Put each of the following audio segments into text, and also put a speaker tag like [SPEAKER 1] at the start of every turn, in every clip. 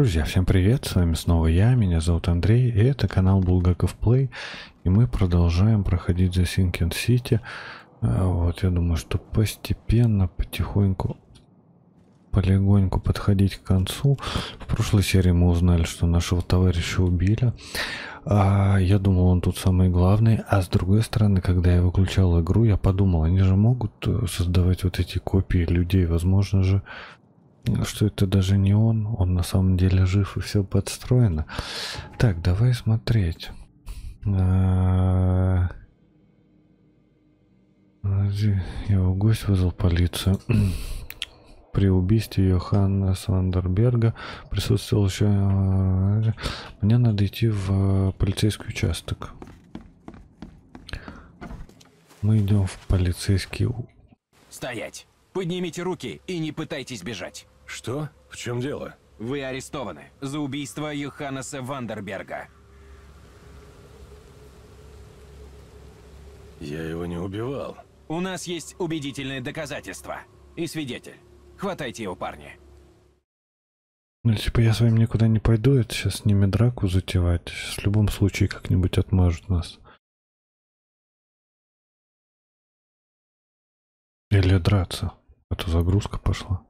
[SPEAKER 1] Друзья, всем привет, с вами снова я, меня зовут Андрей, и это канал Булгаков Плей, и мы продолжаем проходить за Sinking City. А, вот, я думаю, что постепенно, потихоньку, полегоньку подходить к концу. В прошлой серии мы узнали, что нашего товарища убили. А, я думал, он тут самый главный, а с другой стороны, когда я выключал игру, я подумал, они же могут э, создавать вот эти копии людей, возможно же что это даже не он, он на самом деле жив и все подстроено. Так, давай смотреть. А, его гость вызвал полицию. При убийстве Йоханна Свандерберга присутствовал еще... А, мне надо идти в полицейский участок. Мы идем в полицейский...
[SPEAKER 2] Стоять! Поднимите руки и не пытайтесь бежать.
[SPEAKER 3] Что? В чем дело?
[SPEAKER 2] Вы арестованы за убийство Йоханнеса Вандерберга.
[SPEAKER 3] Я его не убивал.
[SPEAKER 2] У нас есть убедительные доказательства. И свидетель. Хватайте его, парни.
[SPEAKER 1] Ну, типа, я с вами никуда не пойду, это сейчас с ними драку затевать. Сейчас в любом случае как-нибудь отмажут нас. Или драться. А то загрузка пошла.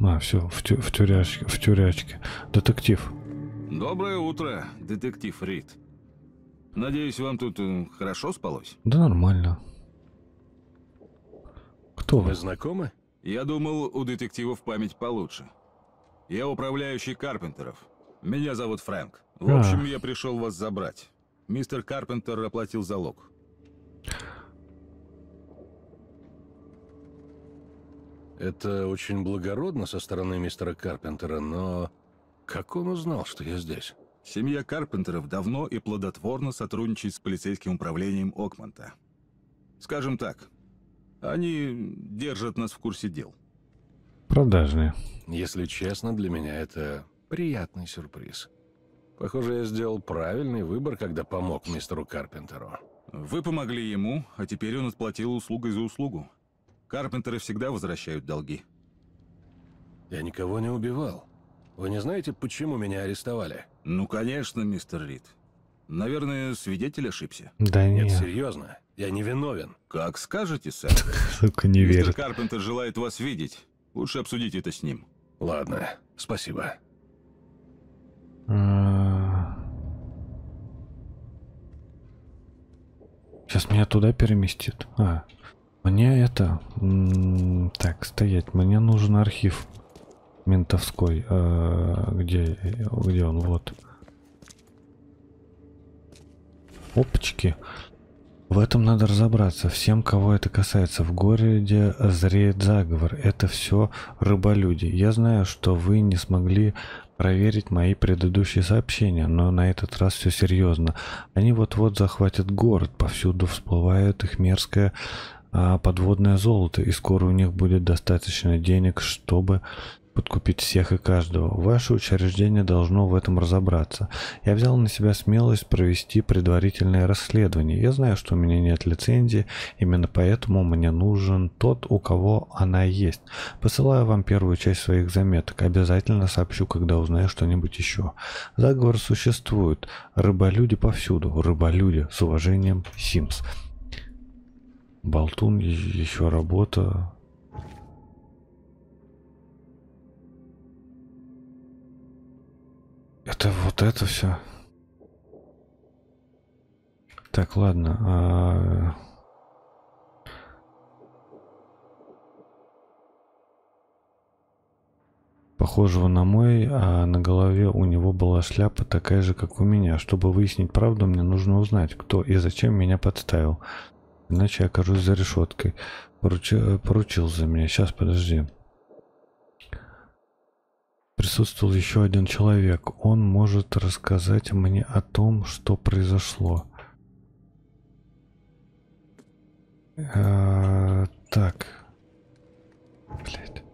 [SPEAKER 1] А, все, в, тю в тюрячке, в тюрячке. Детектив.
[SPEAKER 4] Доброе утро, детектив Рид. Надеюсь, вам тут э, хорошо спалось?
[SPEAKER 1] Да нормально. Кто вы?
[SPEAKER 3] Вы знакомы?
[SPEAKER 4] Я думал, у детективов память получше. Я управляющий Карпентеров. Меня зовут Фрэнк. В
[SPEAKER 1] А.
[SPEAKER 4] общем, я пришел вас забрать. Мистер Карпентер оплатил залог.
[SPEAKER 3] Это очень благородно со стороны мистера Карпентера, но... Как он узнал, что я здесь?
[SPEAKER 4] Семья Карпентеров давно и плодотворно сотрудничает с полицейским управлением Окманта. Скажем так, они держат нас в курсе дел.
[SPEAKER 1] Продажные.
[SPEAKER 3] Если честно, для меня это приятный сюрприз. Похоже, я сделал правильный выбор, когда помог мистеру Карпентеру.
[SPEAKER 4] Вы помогли ему, а теперь он отплатил услугой за услугу. Карпентеры всегда возвращают долги.
[SPEAKER 3] Я никого не убивал. Вы не знаете, почему меня арестовали?
[SPEAKER 4] Ну, конечно, мистер Рид. Наверное, свидетель ошибся.
[SPEAKER 1] Да
[SPEAKER 3] Нет,
[SPEAKER 1] нет,
[SPEAKER 3] серьезно. Я не виновен.
[SPEAKER 4] Как скажете, сэр.
[SPEAKER 1] сука, не
[SPEAKER 4] Мистер
[SPEAKER 1] верит.
[SPEAKER 4] Карпентер желает вас видеть. Лучше обсудите это с ним.
[SPEAKER 3] Ладно, спасибо.
[SPEAKER 1] Сейчас меня туда переместит. А, мне это... Так, стоять. Мне нужен архив ментовской. А, Где, где он? Вот. Опачки. В этом надо разобраться. Всем, кого это касается. В городе зреет заговор. Это все рыболюди. Я знаю, что вы не смогли проверить мои предыдущие сообщения, но на этот раз все серьезно. Они вот-вот захватят город. Повсюду всплывает их мерзкое а, подводное золото, и скоро у них будет достаточно денег, чтобы подкупить всех и каждого. Ваше учреждение должно в этом разобраться. Я взял на себя смелость провести предварительное расследование. Я знаю, что у меня нет лицензии, именно поэтому мне нужен тот, у кого она есть. Посылаю вам первую часть своих заметок. Обязательно сообщу, когда узнаю что-нибудь еще. Заговор существует. Рыболюди повсюду. Рыболюди. С уважением, Симс. Болтун, еще работа. Это вот это все. Так, ладно. а, Похожего на мой, а на голове у него была шляпа такая же, как у меня. Чтобы выяснить правду, мне нужно узнать, кто и зачем меня подставил. Иначе я окажусь за решеткой. Поручи- поручил за меня. Сейчас, подожди. Присутствовал еще один человек. Он может рассказать мне о том, что произошло. Э, так. Блядь.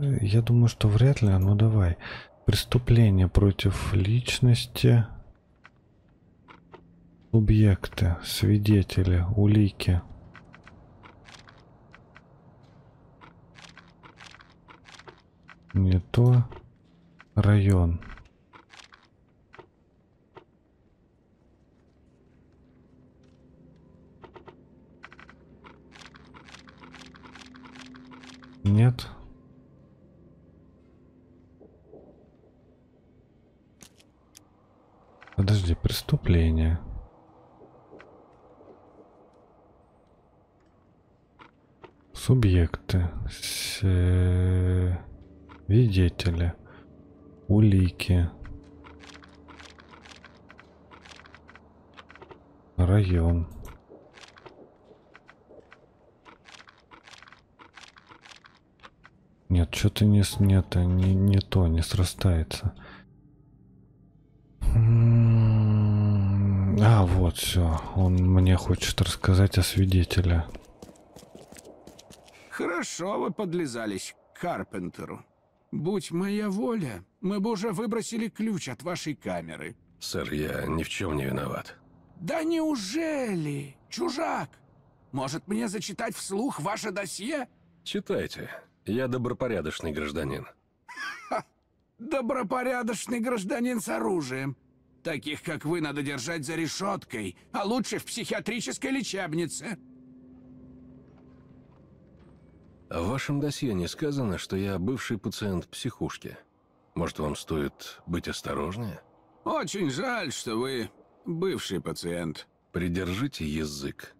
[SPEAKER 1] Э, Я думаю, что вряд ли. Ну давай. Преступление против личности. Субъекты, свидетели, улики. Не то. Район. Нет. Подожди, преступление. Субъекты, свидетели, улики, район. Нет, что-то не, нет, не, не то, не срастается. А, вот все. Он мне хочет рассказать о свидетеле.
[SPEAKER 5] Хорошо вы подлизались к Карпентеру. Будь моя воля, мы бы уже выбросили ключ от вашей камеры.
[SPEAKER 3] Сэр, я ни в чем не виноват.
[SPEAKER 5] Да неужели? Чужак! Может мне зачитать вслух ваше досье?
[SPEAKER 3] Читайте. Я добропорядочный гражданин.
[SPEAKER 5] Добропорядочный гражданин с оружием. Таких, как вы, надо держать за решеткой, а лучше в психиатрической лечебнице.
[SPEAKER 3] А в вашем досье не сказано, что я бывший пациент психушки. Может, вам стоит быть осторожнее?
[SPEAKER 5] Очень жаль, что вы бывший пациент.
[SPEAKER 3] Придержите язык.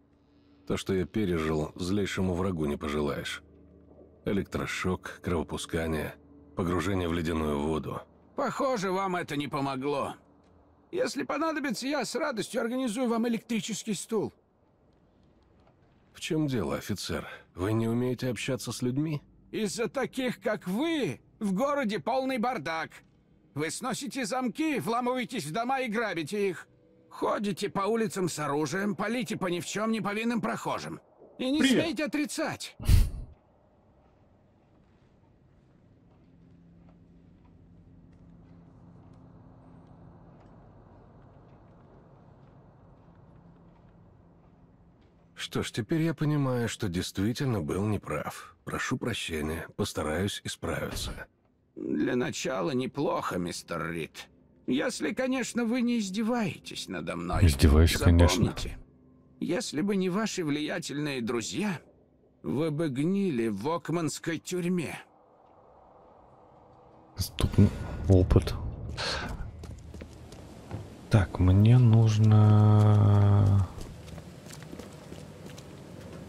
[SPEAKER 3] То, что я пережил, злейшему врагу не пожелаешь. Электрошок, кровопускание, погружение в ледяную воду.
[SPEAKER 5] Похоже, вам это не помогло. Если понадобится, я с радостью организую вам электрический стул.
[SPEAKER 3] В чем дело, офицер? Вы не умеете общаться с людьми?
[SPEAKER 5] Из-за таких, как вы, в городе полный бардак. Вы сносите замки, вламываетесь в дома и грабите их. Ходите по улицам с оружием, полите по ни в чем не повинным прохожим. И не
[SPEAKER 1] Привет.
[SPEAKER 5] смейте отрицать.
[SPEAKER 3] Что ж, теперь я понимаю, что действительно был неправ. Прошу прощения, постараюсь исправиться.
[SPEAKER 5] Для начала неплохо, мистер Рид. Если, конечно, вы не издеваетесь надо мной.
[SPEAKER 1] Издеваюсь, конечно.
[SPEAKER 5] Запомните, если бы не ваши влиятельные друзья, вы бы гнили в Окманской тюрьме.
[SPEAKER 1] Ступн- опыт. Так, мне нужно...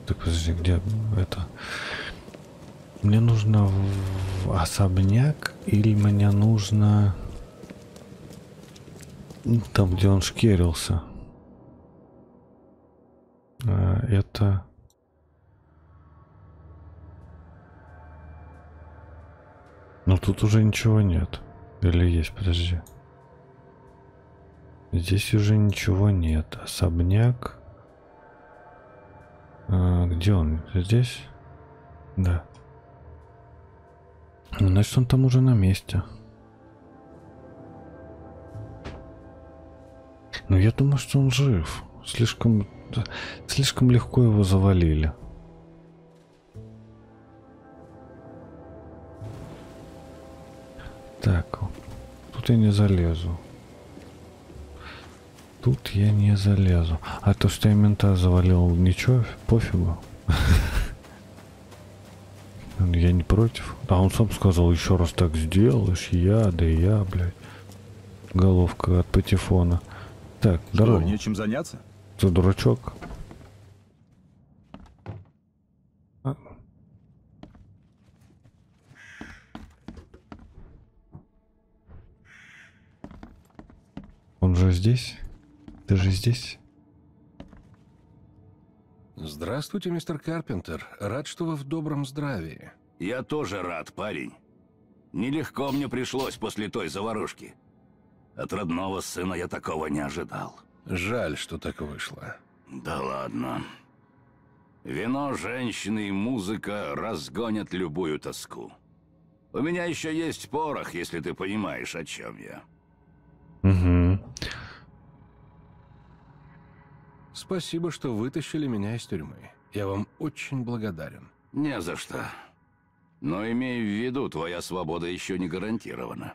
[SPEAKER 1] Так, подожди, где это? Мне нужно в особняк или мне нужно... ну, Там, где он шкерился. А, это... Но тут уже ничего нет. Или есть, подожди. Здесь уже ничего нет. Особняк. А, где он? Здесь? Да. Ну, Значит, он там уже на месте. Но я думаю, что он жив. Слишком, слишком легко его завалили. Так, тут я не залезу. Тут я не залезу. А то, что я мента завалил, ничего, пофигу. Я не против. А он сам сказал, еще раз так сделаешь, я, да и я, блядь. Головка от патефона. Так,
[SPEAKER 4] Что,
[SPEAKER 1] здорово.
[SPEAKER 4] нечем заняться?
[SPEAKER 1] Ты дурачок. А. Он же здесь? Ты же здесь?
[SPEAKER 3] Здравствуйте, мистер Карпентер. Рад, что вы в добром здравии.
[SPEAKER 6] Я тоже рад, парень. Нелегко мне пришлось после той заварушки. От родного сына я такого не ожидал.
[SPEAKER 3] Жаль, что так вышло.
[SPEAKER 6] Да ладно. Вино, женщины и музыка разгонят любую тоску. У меня еще есть порох, если ты понимаешь, о чем я.
[SPEAKER 1] Угу.
[SPEAKER 3] Спасибо, что вытащили меня из тюрьмы. Я вам очень благодарен.
[SPEAKER 6] Не за что. Но имей в виду, твоя свобода еще не гарантирована.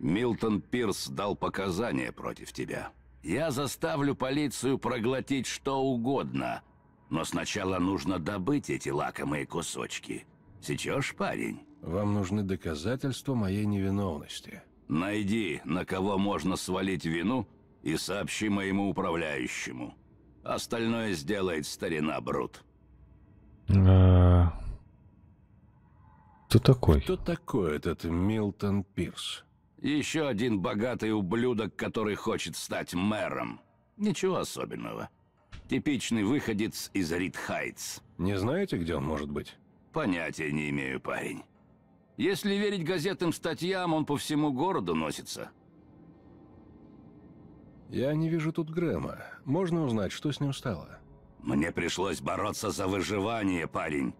[SPEAKER 6] Милтон Пирс дал показания против тебя. Я заставлю полицию проглотить что угодно, но сначала нужно добыть эти лакомые кусочки. Сечешь, парень?
[SPEAKER 3] Вам нужны доказательства моей невиновности.
[SPEAKER 6] Найди, на кого можно свалить вину, и сообщи моему управляющему. Остальное сделает старина Брут.
[SPEAKER 1] А, Кто такой?
[SPEAKER 3] Кто такой этот Милтон Пирс?
[SPEAKER 6] Еще один богатый ублюдок, который хочет стать мэром. Ничего особенного. Типичный выходец из Рид-Хайтс.
[SPEAKER 3] Не знаете, где он может быть?
[SPEAKER 6] Понятия не имею, парень. Если верить газетным статьям, он по всему городу носится.
[SPEAKER 3] Я не вижу тут Грэма. Можно узнать, что с ним стало?
[SPEAKER 6] Мне пришлось бороться за выживание, парень.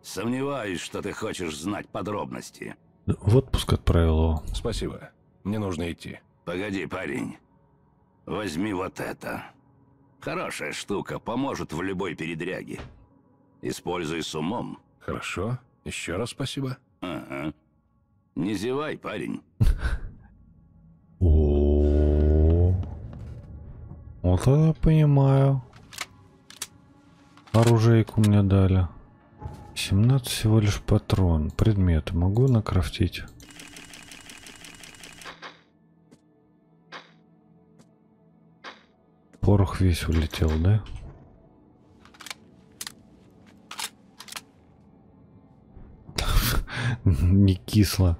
[SPEAKER 6] Сомневаюсь, что ты хочешь знать подробности.
[SPEAKER 1] В отпуск отправил его.
[SPEAKER 3] Спасибо. Мне нужно идти.
[SPEAKER 6] Погоди, парень. Возьми вот это. Хорошая штука, поможет в любой передряге. Используй с умом.
[SPEAKER 3] Хорошо. Еще раз спасибо.
[SPEAKER 6] Ага. Не зевай, парень.
[SPEAKER 1] Вот я понимаю. Оружейку мне дали. 17 всего лишь патрон. Предметы могу накрафтить? Порох весь улетел, да? Не кисло.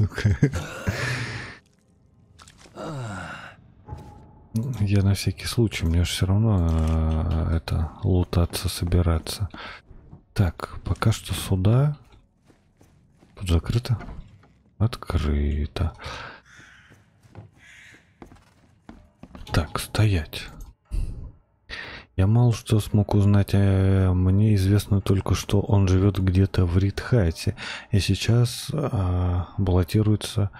[SPEAKER 1] Сука. Я на всякий случай, мне же все равно э, это лутаться, собираться. Так, пока что сюда. Тут закрыто? Открыто. Так, стоять. Я мало что смог узнать, э, мне известно только, что он живет где-то в Ридхайте и сейчас э, баллотируется.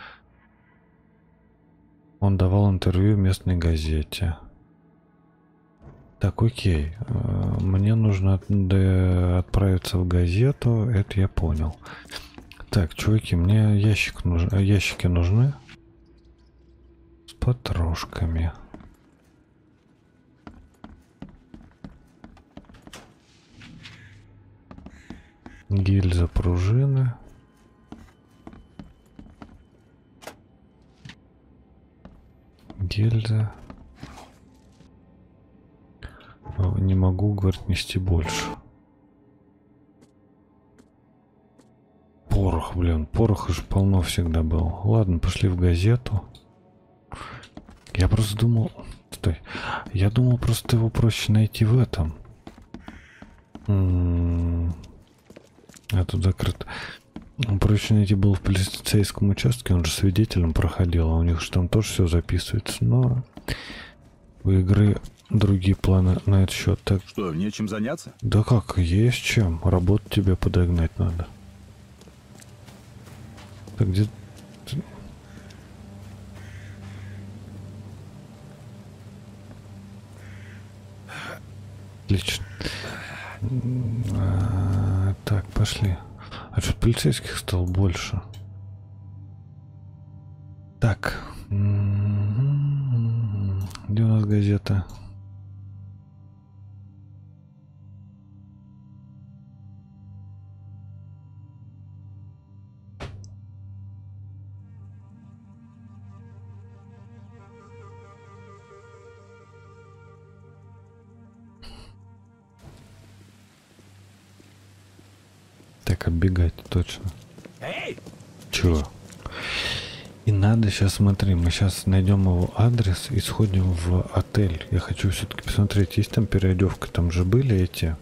[SPEAKER 1] Он давал интервью местной газете. Так, окей. Э, Мне нужно отправиться в газету, это я понял. Так, чуваки, мне ящик нужен, э, ящики нужны. С потрошками. Гильза пружины. Гильза. О, Не могу, говорит, нести больше. Порох, блин, пороха же полно всегда был. Ладно, пошли в газету. Я просто думал... Стой. Я думал, просто его проще найти в этом. М, А тут закрыто. Проще найти был в полицейском участке, он же свидетелем проходил, а у них же там тоже все записывается. Но у игры другие планы на этот счет. Так,
[SPEAKER 4] Что, нечем заняться?
[SPEAKER 1] да как, есть чем. Работу тебе подогнать надо. Так где... Отлично. Так, пошли. А что полицейских стало больше? Так. Где у нас газета? Так, оббегать, точно.
[SPEAKER 2] Эй!
[SPEAKER 1] Чего? И надо сейчас, смотри, мы сейчас найдем его адрес и сходим в отель. Я хочу все-таки посмотреть, есть там переодевка, там же были эти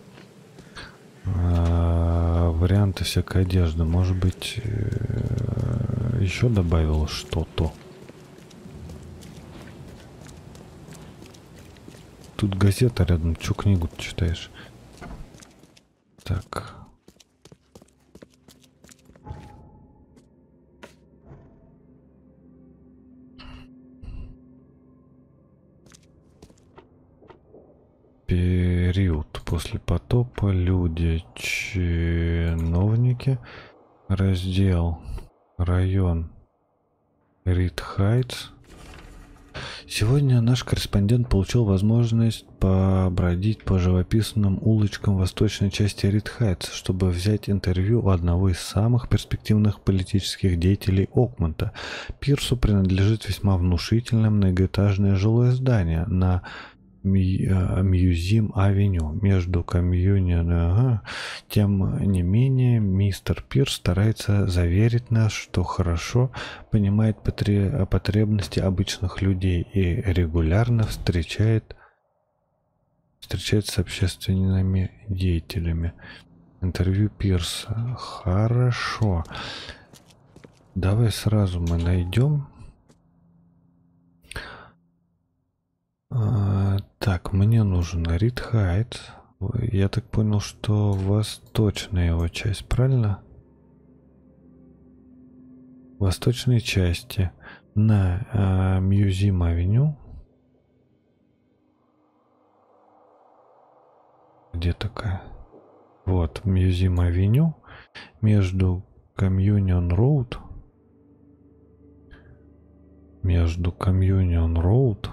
[SPEAKER 1] а, варианты всякой одежды. Может быть, э, еще добавил что-то. Тут газета рядом, что книгу читаешь? Так. После потопа люди, чиновники, раздел, район, Рид Хайтс. Сегодня наш корреспондент получил возможность побродить по живописным улочкам восточной части Ридхайтс, чтобы взять интервью у одного из самых перспективных политических деятелей Окмонта. Пирсу принадлежит весьма внушительное многоэтажное жилое здание на Мьюзим Авеню между комьюнион. Ага. Тем не менее, мистер Пирс старается заверить нас, что хорошо понимает потребности обычных людей и регулярно встречает встречается с общественными деятелями. Интервью Пирса. Хорошо. Давай сразу мы найдем А, так, мне нужен Рид Хайт. Я так понял, что восточная его часть, правильно? Восточной части на а, Мьюзим Авеню. Где такая? Вот, Museum Avenue между Communion Road между Communion Road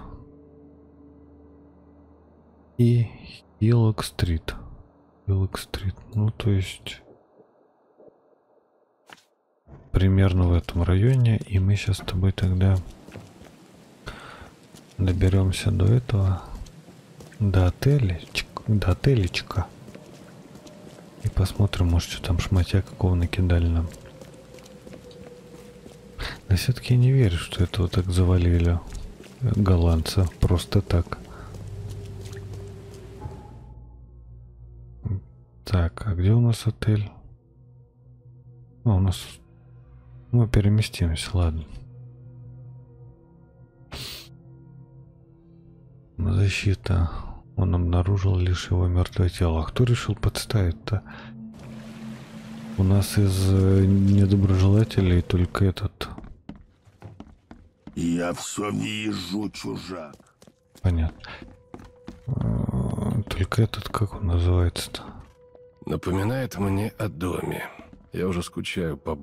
[SPEAKER 1] и Hillock Street. Hillock Street. Ну, то есть примерно в этом районе. И мы сейчас с тобой тогда доберемся до этого, до отелечка, до отелечка. И посмотрим, может, что там шматья какого накидали нам. Да все-таки я не верю, что этого так завалили голландца просто так. Так, а где у нас отель? А, у нас... Мы переместимся, ладно. Защита. Он обнаружил лишь его мертвое тело. А кто решил подставить-то? У нас из э, недоброжелателей только этот.
[SPEAKER 7] Я все вижу, чужак.
[SPEAKER 1] Понятно. А, только этот, как он называется-то?
[SPEAKER 3] Напоминает мне о доме. Я уже скучаю по...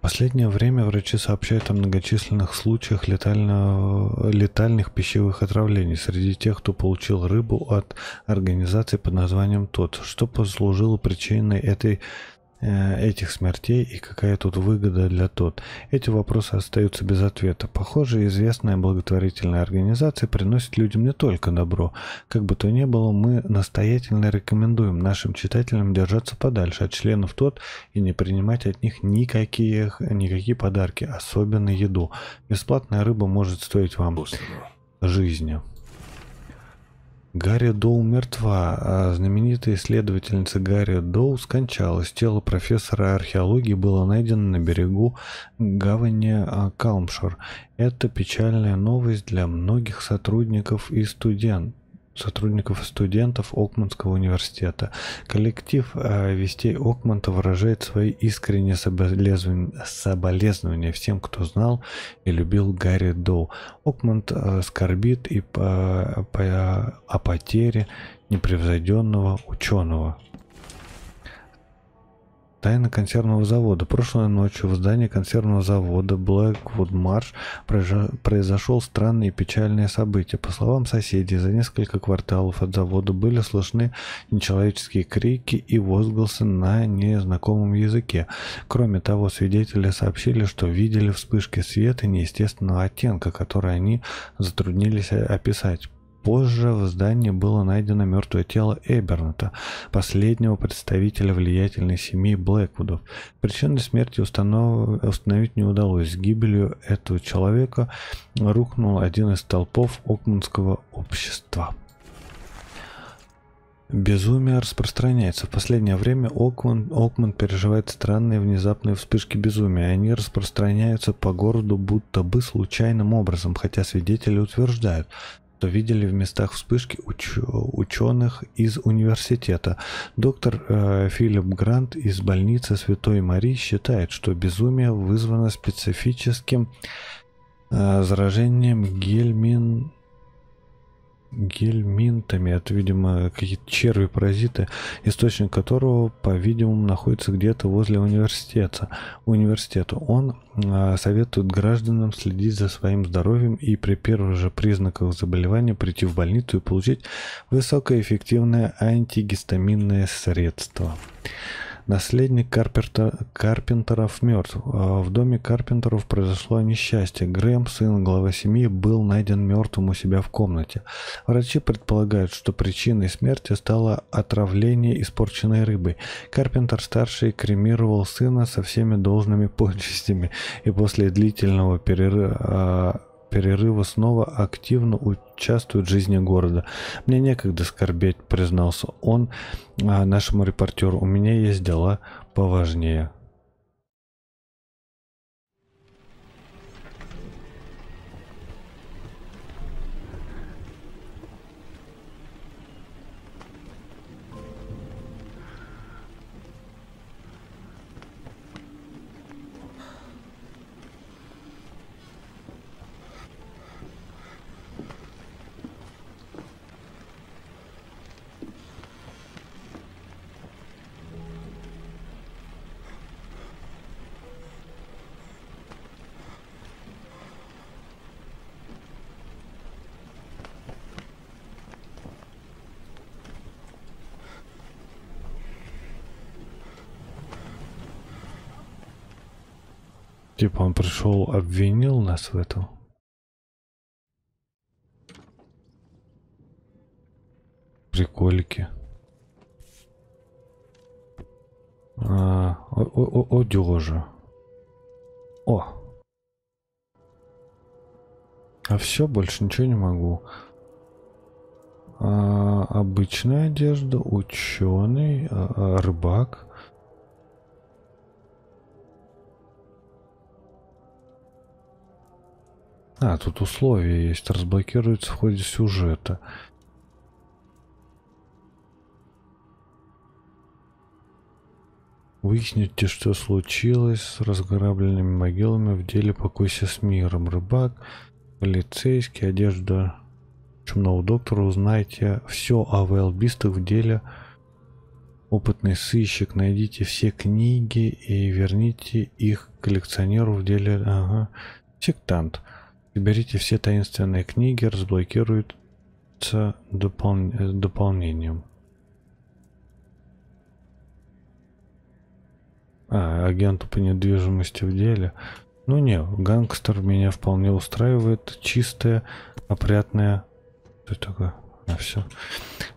[SPEAKER 1] Последнее время врачи сообщают о многочисленных случаях летального, летальных пищевых отравлений среди тех, кто получил рыбу от организации под названием ТОТ, что послужило причиной этой этих смертей и какая тут выгода для тот. Эти вопросы остаются без ответа. Похоже, известная благотворительная организация приносит людям не только добро. Как бы то ни было, мы настоятельно рекомендуем нашим читателям держаться подальше от членов тот и не принимать от них никакие, никакие подарки, особенно еду. Бесплатная рыба может стоить вам жизни. Гарри Доу мертва, а знаменитая исследовательница Гарри Доу скончалась. Тело профессора археологии было найдено на берегу гавани а, Калмшир. Это печальная новость для многих сотрудников и студентов сотрудников студентов Окманского университета. Коллектив э, Вестей Окманта выражает свои искренние соболезнования всем, кто знал и любил Гарри Доу. Окмант э, скорбит и по, по, о потере непревзойденного ученого. Тайна консервного завода. Прошлой ночью в здании консервного завода Blackwood Marsh произошел странное и печальное событие. По словам соседей, за несколько кварталов от завода были слышны нечеловеческие крики и возгласы на незнакомом языке. Кроме того, свидетели сообщили, что видели вспышки света неестественного оттенка, которые они затруднились описать. Позже в здании было найдено мертвое тело Эберната, последнего представителя влиятельной семьи Блэквудов. Причины смерти установ... установить не удалось. С гибелью этого человека рухнул один из толпов Окманского общества. Безумие распространяется. В последнее время Окман, Окман переживает странные внезапные вспышки безумия. Они распространяются по городу будто бы случайным образом, хотя свидетели утверждают, что видели в местах вспышки уч ученых из университета. Доктор э, Филипп Грант из больницы Святой Марии считает, что безумие вызвано специфическим э, заражением гельмин гельминтами. Это, видимо, какие-то черви-паразиты, источник которого, по-видимому, находится где-то возле университета. университета. Он а, советует гражданам следить за своим здоровьем и при первых же признаках заболевания прийти в больницу и получить высокоэффективное антигистаминное средство. Наследник Карпертер, Карпентеров мертв. А в доме Карпентеров произошло несчастье. Грэм, сын главы семьи, был найден мертвым у себя в комнате. Врачи предполагают, что причиной смерти стало отравление испорченной рыбой. Карпентер-старший кремировал сына со всеми должными почестями и после длительного перерыва а, перерыва снова активно участвует в жизни города. Мне некогда скорбеть, признался он а, нашему репортеру. У меня есть дела поважнее. Типа он пришел, обвинил нас в этом. Прикольки. А, о, о, одежа. О. А все, больше ничего не могу. А, обычная одежда, ученый, а, а. А, тут условия есть. Разблокируется в ходе сюжета. Выясните, что случилось с разграбленными могилами в деле «Покойся с миром». Рыбак, полицейский, одежда чумного доктора. Узнайте все о ВЛБистах в деле «Опытный сыщик». Найдите все книги и верните их коллекционеру в деле... Ага. Сектант. Соберите все таинственные книги, разблокируются допол... дополнением. А, агенту по недвижимости в деле. Ну не, гангстер меня вполне устраивает. Чистая, опрятная... Что это такое? А, все.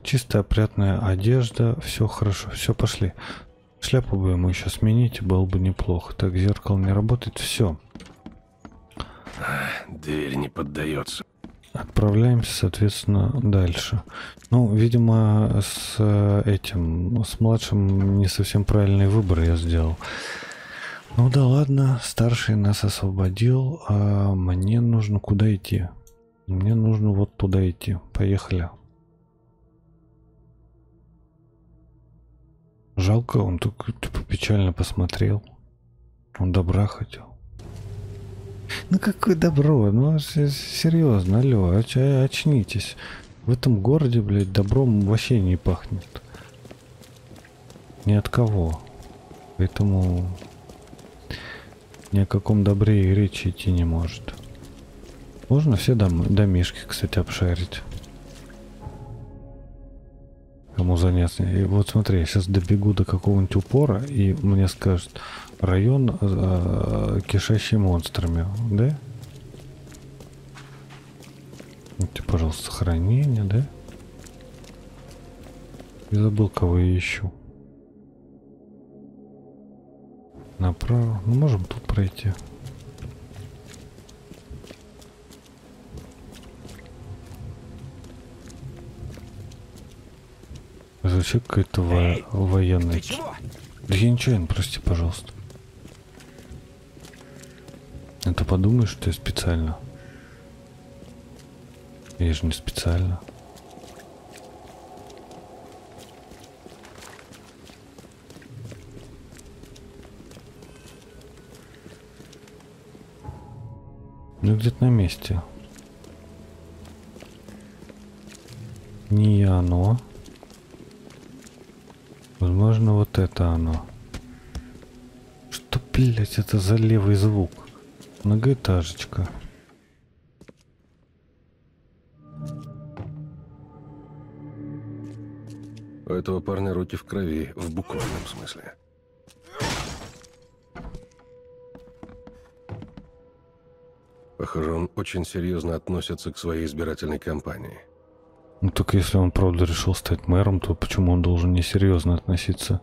[SPEAKER 1] Чистая, опрятная одежда. Все хорошо. Все, пошли. Шляпу бы ему еще сменить, было бы неплохо. Так, зеркало не работает. Все.
[SPEAKER 3] Дверь не поддается.
[SPEAKER 1] Отправляемся, соответственно, дальше. Ну, видимо, с э, этим, с младшим не совсем правильный выбор я сделал. Ну да ладно, старший нас освободил, а мне нужно куда идти? Мне нужно вот туда идти. Поехали. Жалко, он только типа, печально посмотрел. Он добра хотел. Ну какое добро, ну серьезно, алло, оч очнитесь. В этом городе, блядь, добром вообще не пахнет. Ни от кого. Поэтому ни о каком добре и речи идти не может. Можно все дом домишки, кстати, обшарить. Кому заняться. И вот смотри, я сейчас добегу до какого-нибудь упора, и мне скажут, Район э, кишащий монстрами, да? Вот, пожалуйста, сохранение, да? Я забыл, кого я ищу. Направо. Ну, можем тут пройти. Зачем какая-то во военная... Да я ничего, прости, пожалуйста. Это подумаешь, что я специально. Я же не специально. Ну где-то на месте. Не оно. Возможно, вот это оно. Что, блять, это за левый звук? Многоэтажечка.
[SPEAKER 3] У этого парня руки в крови, в буквальном смысле. Похоже, он очень серьезно относится к своей избирательной кампании.
[SPEAKER 1] Ну так если он правда решил стать мэром, то почему он должен несерьезно относиться?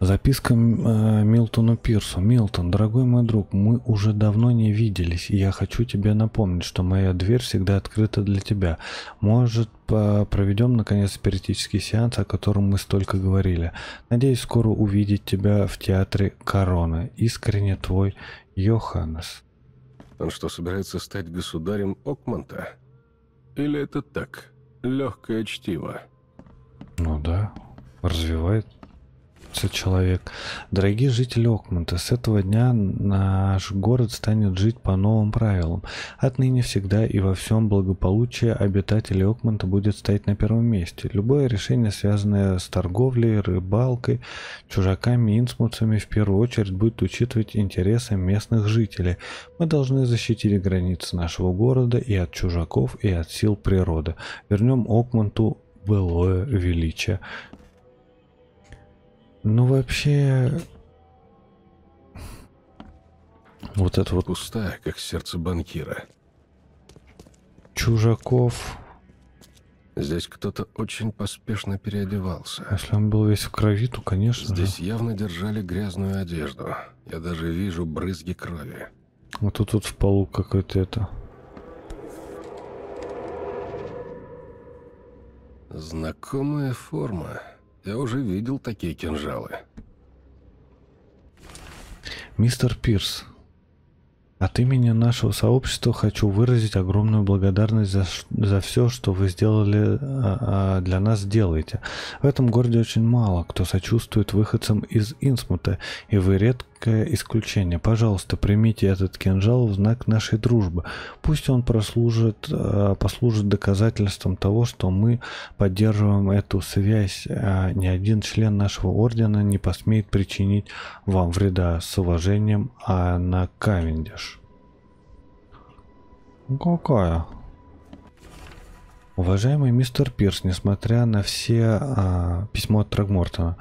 [SPEAKER 1] Записка э, Милтону Пирсу. Милтон, дорогой мой друг, мы уже давно не виделись, и я хочу тебе напомнить, что моя дверь всегда открыта для тебя. Может, проведем, наконец, спиритический сеанс, о котором мы столько говорили. Надеюсь, скоро увидеть тебя в театре Корона. Искренне твой Йоханнес.
[SPEAKER 3] Он что, собирается стать государем Окманта? Или это так, легкое чтиво?
[SPEAKER 1] Ну да, развивает человек. Дорогие жители Окмонта, с этого дня наш город станет жить по новым правилам. Отныне всегда и во всем благополучие обитателей Окмонта будет стоять на первом месте. Любое решение, связанное с торговлей, рыбалкой, чужаками инсмутцами, в первую очередь будет учитывать интересы местных жителей. Мы должны защитить границы нашего города и от чужаков, и от сил природы. Вернем Окмонту былое величие. Ну, вообще... Вот это вот...
[SPEAKER 3] Пустая, как сердце банкира.
[SPEAKER 1] Чужаков.
[SPEAKER 3] Здесь кто-то очень поспешно переодевался.
[SPEAKER 1] Если он был весь в крови, то, конечно
[SPEAKER 3] Здесь
[SPEAKER 1] же.
[SPEAKER 3] явно держали грязную одежду. Я даже вижу брызги крови.
[SPEAKER 1] Вот тут, тут в полу какой-то это...
[SPEAKER 3] Знакомая форма. Я уже видел такие кинжалы.
[SPEAKER 1] Мистер Пирс, от имени нашего сообщества хочу выразить огромную благодарность за, за все, что вы сделали а, а, для нас делаете. В этом городе очень мало кто сочувствует выходцам из Инсмута, и вы редкое исключение. Пожалуйста, примите этот кинжал в знак нашей дружбы. Пусть он прослужит, а, послужит доказательством того, что мы поддерживаем эту связь. А ни один член нашего ордена не посмеет причинить вам вреда. С уважением, Анна Кавендиш. Ну, Какая? Уважаемый мистер Пирс, несмотря на все а, письмо от Трагмортона,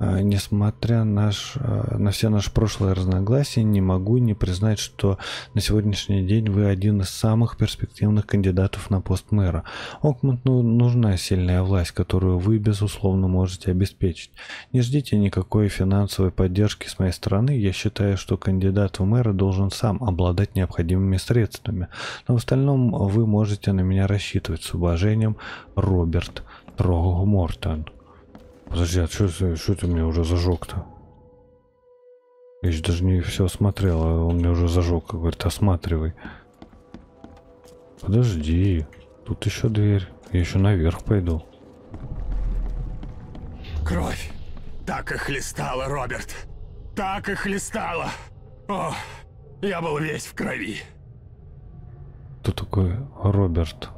[SPEAKER 1] несмотря наш, а, на все наши прошлые разногласия, не могу не признать, что на сегодняшний день вы один из самых перспективных кандидатов на пост мэра. Окманту нужна сильная власть, которую вы, безусловно, можете обеспечить. Не ждите никакой финансовой поддержки с моей стороны. Я считаю, что кандидат в мэра должен сам обладать необходимыми средствами. Но в остальном вы можете на меня рассчитывать. С уважением, Роберт Трогмортон. Подожди, а что, ты мне уже зажег-то? Я еще даже не все осмотрел, а он мне уже зажег, говорит, осматривай. Подожди, тут еще дверь. Я еще наверх пойду.
[SPEAKER 7] Кровь. Так и хлестала, Роберт. Так и хлестала. О, я был весь в крови.
[SPEAKER 1] Кто такой Роберт?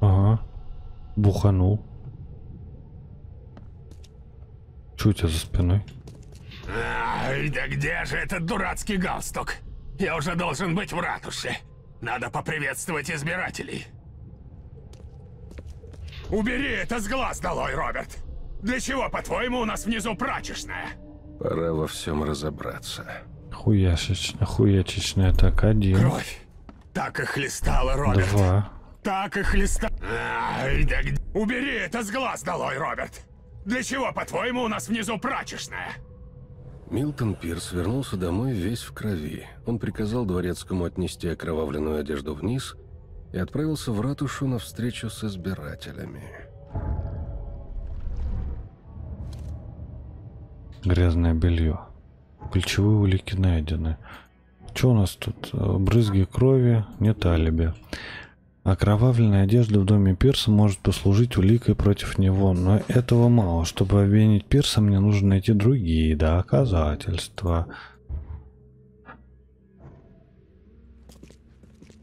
[SPEAKER 1] Ага. Буханул. Что у тебя за спиной?
[SPEAKER 7] Ай, да где же этот дурацкий галстук? Я уже должен быть в ратуше. Надо поприветствовать избирателей. Убери это с глаз долой, Роберт. Для чего, по-твоему, у нас внизу прачечная?
[SPEAKER 3] Пора во всем разобраться.
[SPEAKER 1] Хуяшечная, хуячечная. Так, один.
[SPEAKER 7] Кровь. Так и хлестала, Роберт.
[SPEAKER 1] Два.
[SPEAKER 7] Так и хлеста... Ай, да где... Убери это с глаз долой, Роберт. Для чего, по-твоему, у нас внизу прачечная?
[SPEAKER 3] Милтон Пирс вернулся домой весь в крови. Он приказал дворецкому отнести окровавленную одежду вниз и отправился в ратушу на встречу с избирателями.
[SPEAKER 1] Грязное белье. Ключевые улики найдены. Что у нас тут? Э, Брызги крови, нет алиби. Окровавленная одежда в доме Пирса может послужить уликой против него, но этого мало. Чтобы обвинить Пирса, мне нужно найти другие доказательства.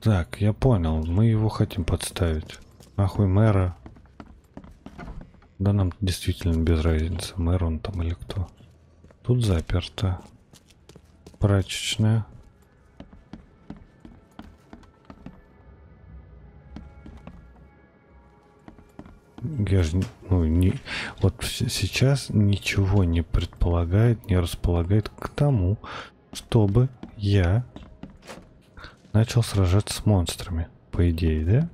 [SPEAKER 1] Так, я понял. Мы его хотим подставить. Нахуй мэра. Да нам действительно без разницы, мэр он там или кто. Тут заперто. Прачечная. Я же, ну, не, вот сейчас ничего не предполагает, не располагает к тому, чтобы я начал сражаться с монстрами, по идее, да?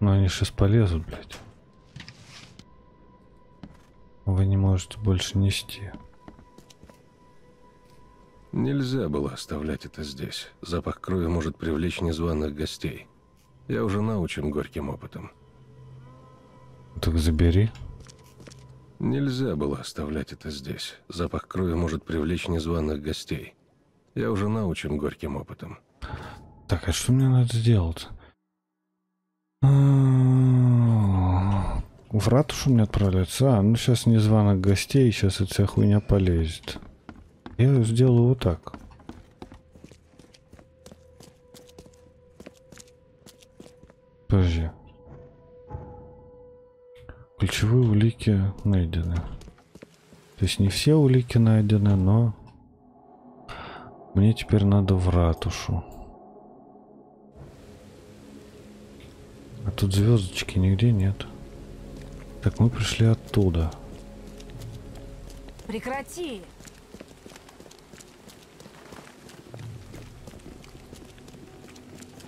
[SPEAKER 1] Но они сейчас полезут, блядь. Вы не можете больше нести.
[SPEAKER 3] Нельзя было оставлять это здесь. Запах крови может привлечь незваных гостей. Я уже научен горьким опытом.
[SPEAKER 1] Так забери.
[SPEAKER 3] Нельзя было оставлять это здесь. Запах крови может привлечь незваных гостей. Я уже научен горьким опытом.
[SPEAKER 1] Так, а что мне надо сделать? А, В ратушу мне отправляться? А, ну сейчас незваных гостей, сейчас эта вся хуйня полезет. Я сделаю вот так. Найдены. То есть не все улики найдены, но мне теперь надо в ратушу. А тут звездочки нигде нет. Так, мы пришли оттуда.
[SPEAKER 8] Прекрати!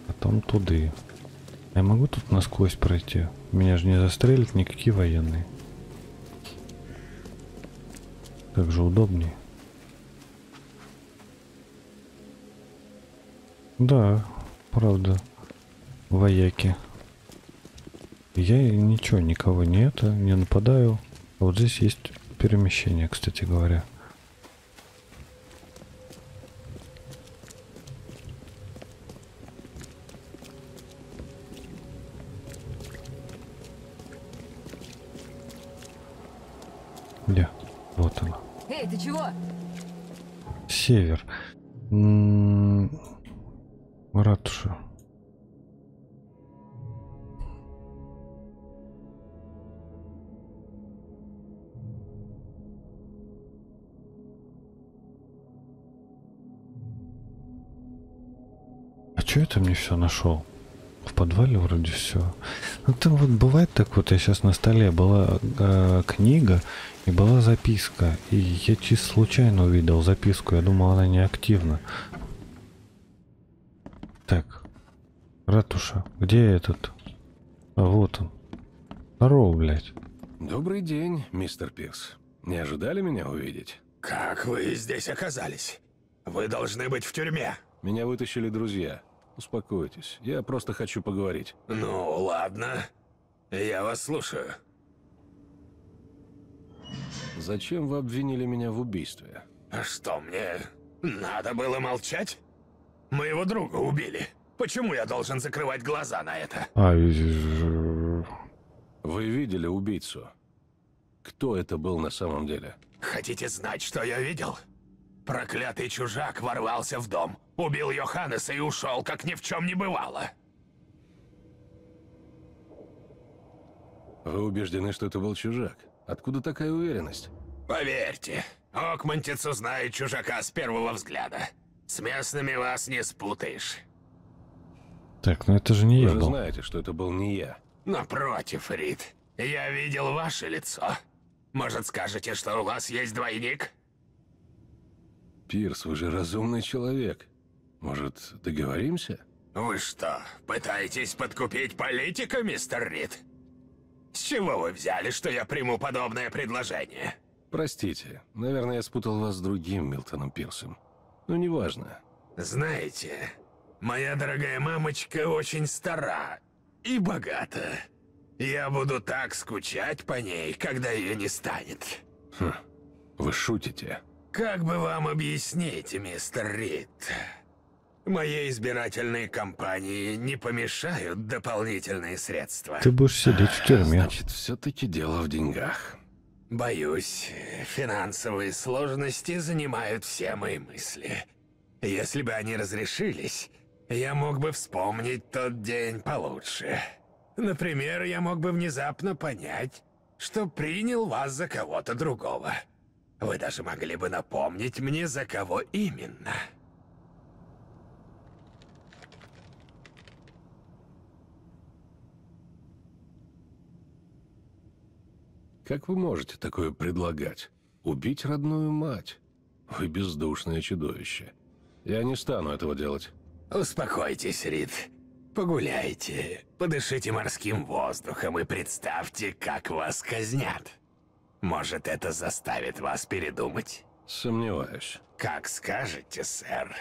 [SPEAKER 1] Потом туды. Я могу тут насквозь пройти? Меня же не застрелят никакие военные. Так же удобнее. Да, правда. Вояки. Я ничего, никого не это, не нападаю. Вот здесь есть перемещение, кстати говоря. Север. М, Ратуша. А что это мне все нашел? В подвале вроде все. Ну там вот бывает так вот, я сейчас на столе была э, книга и была записка. И я чисто случайно увидел записку. Я думал, она не активна. Так. Ратуша, где этот? А вот он. Здорово, блядь.
[SPEAKER 3] Добрый день, мистер Пирс. Не ожидали меня увидеть?
[SPEAKER 7] Как вы здесь оказались? Вы должны быть в тюрьме.
[SPEAKER 3] Меня вытащили друзья. Успокойтесь, я просто хочу поговорить.
[SPEAKER 7] Ну, ладно. Я вас слушаю.
[SPEAKER 3] Зачем вы обвинили меня в убийстве?
[SPEAKER 7] А что, мне надо было молчать? Моего друга убили. Почему я должен закрывать глаза на это?
[SPEAKER 1] А,
[SPEAKER 3] Вы видели убийцу? Кто это был на самом деле?
[SPEAKER 7] Хотите знать, что я видел? Проклятый чужак ворвался в дом, убил Йоханнеса и ушел, как ни в чем не бывало.
[SPEAKER 3] Вы убеждены, что это был чужак? Откуда такая уверенность?
[SPEAKER 7] Поверьте, Окмантец узнает чужака с первого взгляда. С местными вас не спутаешь.
[SPEAKER 1] Так, ну это же не
[SPEAKER 3] Вы
[SPEAKER 1] я
[SPEAKER 3] же
[SPEAKER 1] был.
[SPEAKER 3] знаете, что это был не я.
[SPEAKER 7] Напротив, Рид, я видел ваше лицо. Может, скажете, что у вас есть двойник?
[SPEAKER 3] Пирс, вы же разумный человек. Может, договоримся?
[SPEAKER 7] Вы что, пытаетесь подкупить политика, мистер Рид? С чего вы взяли, что я приму подобное предложение?
[SPEAKER 3] Простите, наверное, я спутал вас с другим Милтоном Пирсом. Ну, неважно.
[SPEAKER 7] Знаете, моя дорогая мамочка очень стара и богата. Я буду так скучать по ней, когда ее не станет.
[SPEAKER 3] Вы шутите?
[SPEAKER 7] Как бы вам объяснить, мистер Рид? Моей избирательной кампании не помешают дополнительные средства.
[SPEAKER 1] Ты будешь сидеть в тюрьме.
[SPEAKER 3] Значит, все-таки дело в деньгах.
[SPEAKER 7] Боюсь, финансовые сложности занимают все мои мысли. Если бы они разрешились, я мог бы вспомнить тот день получше. Например, я мог бы внезапно понять, что принял вас за кого-то другого. Вы даже могли бы напомнить мне, за кого именно.
[SPEAKER 3] Как вы можете такое предлагать? Убить родную мать? Вы бездушное чудовище. Я не стану этого делать.
[SPEAKER 7] Успокойтесь, Рид. Погуляйте, подышите морским воздухом и представьте, как вас казнят. Может, это заставит вас передумать?
[SPEAKER 3] Сомневаюсь.
[SPEAKER 7] Как скажете, сэр.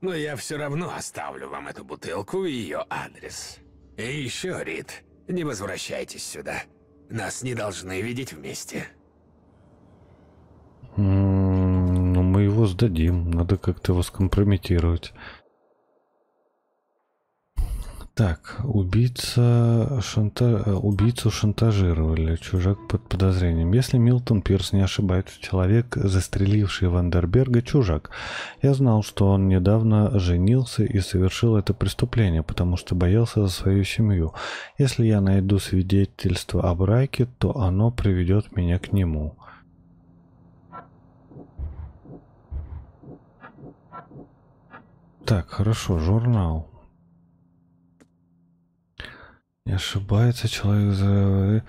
[SPEAKER 7] Но я все равно оставлю вам эту бутылку и ее адрес. И еще, Рид, не возвращайтесь сюда. Нас не должны видеть вместе.
[SPEAKER 1] Ну, мы его сдадим. Надо как-то его скомпрометировать. Так, убийца шанта... э, убийцу шантажировали, чужак под подозрением. Если Милтон Пирс не ошибается, человек, застреливший Вандерберга, чужак. Я знал, что он недавно женился и совершил это преступление, потому что боялся за свою семью. Если я найду свидетельство о браке, то оно приведет меня к нему. Так, хорошо, журнал. Не ошибается человек за...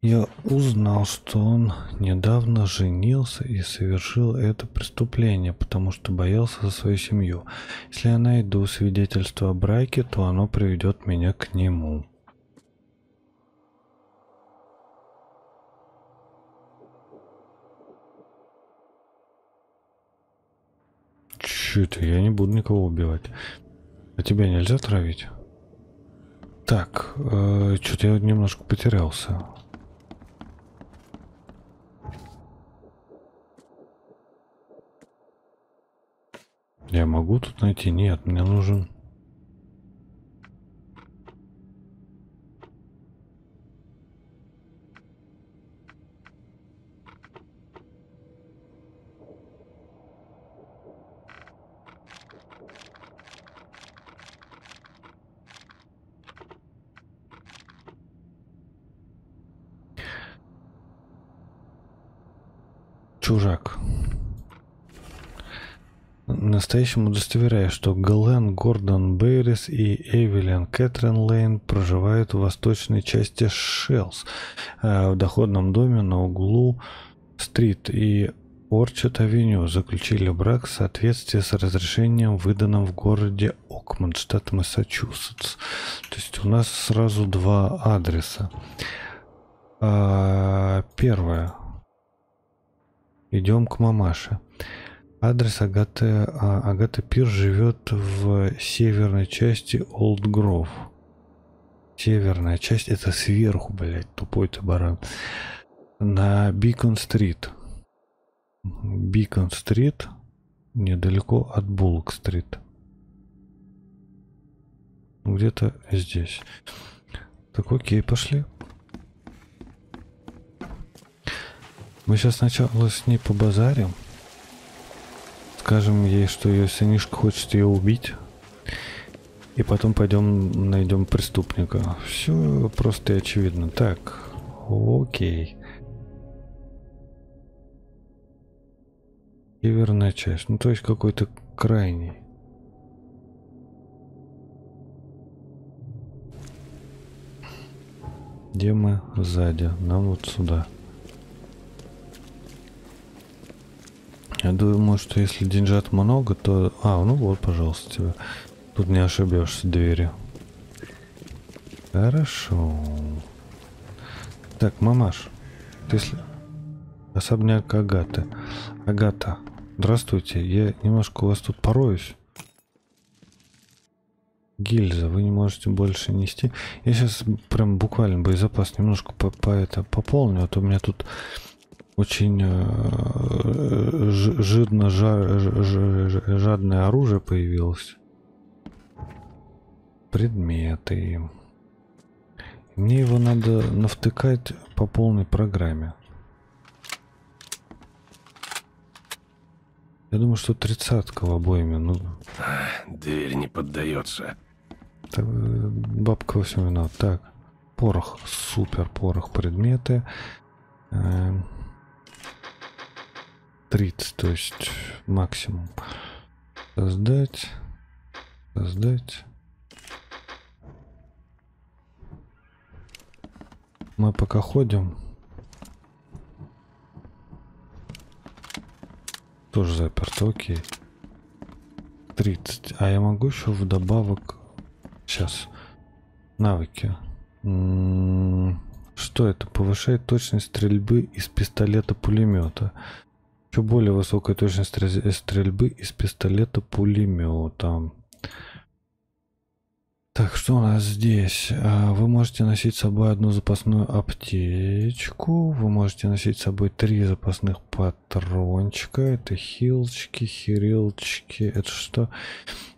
[SPEAKER 1] Я узнал, что он недавно женился и совершил это преступление, потому что боялся за свою семью. Если я найду свидетельство о браке, то оно приведет меня к нему. Чё это? Я не буду никого убивать. А тебя нельзя травить? Так, э, что-то я немножко потерялся. Я могу тут найти? Нет, мне нужен... Чужак. Настоящему удостоверяю, что Глен Гордон Бейрис и Эвелин Кэтрин Лейн проживают в восточной части Шелс, э, в доходном доме на углу Стрит и Орчет-авеню. Заключили брак в соответствии с разрешением, выданным в городе Окман, штат Массачусетс. То есть у нас сразу два адреса. А, Первое. Идем к мамаше. Адрес Агаты, а, Агата Пир живет в северной части Олд Гров. Северная часть это сверху, блядь, тупой ты баран. На Бикон Стрит. Бикон Стрит недалеко от Булк Стрит. Где-то здесь. Так, окей, пошли. Мы сейчас сначала с ней побазарим. Скажем ей, что ее сынишка хочет ее убить. И потом пойдем найдем преступника. Все просто и очевидно. Так, окей. Северная часть. Ну, то есть какой-то крайний. Где мы? Сзади. Нам вот сюда. Я думаю, что если деньжат много, то... А, ну вот, пожалуйста, тебе. Тут не ошибешься двери. Хорошо. Так, мамаш, ты если... Особняк Агаты. Агата, здравствуйте. Я немножко у вас тут пороюсь. Гильза, вы не можете больше нести. Я сейчас прям буквально боезапас немножко по, по это пополню, а то у меня тут очень э, жирно жа- ж- ж- ж- жадное оружие появилось. Предметы. Мне его надо навтыкать по полной программе. Я думаю, что тридцатка в обоими. Ну,
[SPEAKER 3] Дверь не поддается.
[SPEAKER 1] так, бабка во всем виновата. Так, порох. Супер порох. Предметы. Эм, 30, то есть максимум. Создать. Создать. Мы пока ходим. Тоже заперто, окей. 30. А я могу еще вдобавок... Сейчас. Навыки. М, Что это? Повышает точность стрельбы из пистолета-пулемета. Еще более высокая точность стрельбы из пистолета-пулемета. Так, что у нас здесь? А, Вы можете носить с собой одну запасную аптечку. Вы можете носить с собой три запасных патрончика. Это хилочки, хирилочки. Это что?